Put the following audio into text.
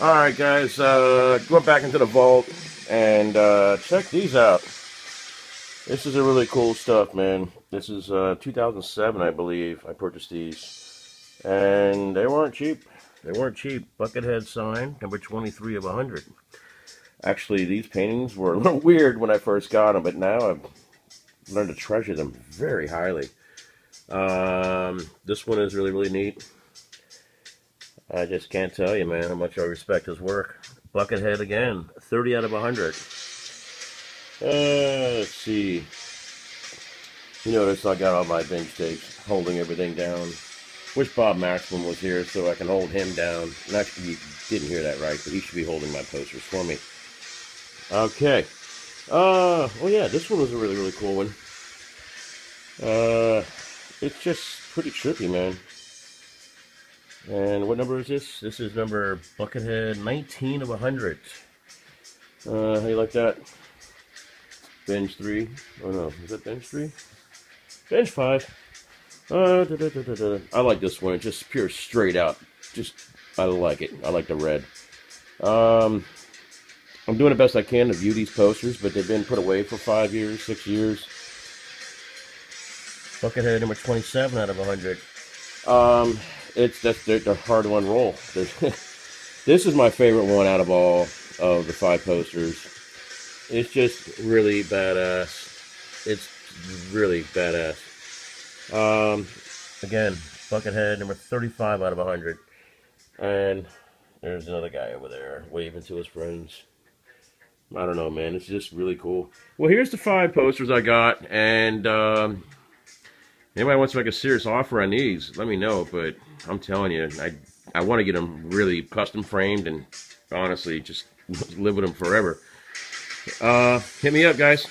Alright guys, uh, going back into the vault and uh, check these out. This is a really cool stuff, man. This is uh, 2007, I believe. I purchased these. And they weren't cheap. They weren't cheap. Buckethead sign, number 23 of 100. Actually, these paintings were a little weird when I first got them, but now I've learned to treasure them very highly. Um, this one is really, really neat. I just can't tell you, man, how much I respect his work. Buckethead again, 30 out of 100. Uh, let's see. You notice I got all my bench tapes holding everything down. Wish Bob Maxwell was here so I can hold him down. And actually, you didn't hear that right, but he should be holding my posters for me. Okay. Uh, well, yeah, this one was a really, really cool one. Uh, it's just pretty trippy, man. And what number is this? This is number Buckethead 19 of 100. Uh, how you like that? Bench 3. Oh no, is that bench 3? Bench 5. Uh, da, da, da, I like this one. It's just pure straight out. Just, I like it. I like the red. Um, I'm doing the best I can to view these posters, but they've been put away for five years, six years. Buckethead number 27 out of 100. Um, it's that's they're, hard to unroll. this is my favorite one out of all of the five posters. It's just really badass. It's really badass. Um, again, Buckethead number 35 out of 100. And there's another guy over there waving to his friends. I don't know, man. It's just really cool. Well, here's the five posters I got, and um, anybody wants to make a serious offer on these, let me know. But I'm telling you, I I want to get them really custom framed and honestly just live with them forever. Uh, hit me up, guys.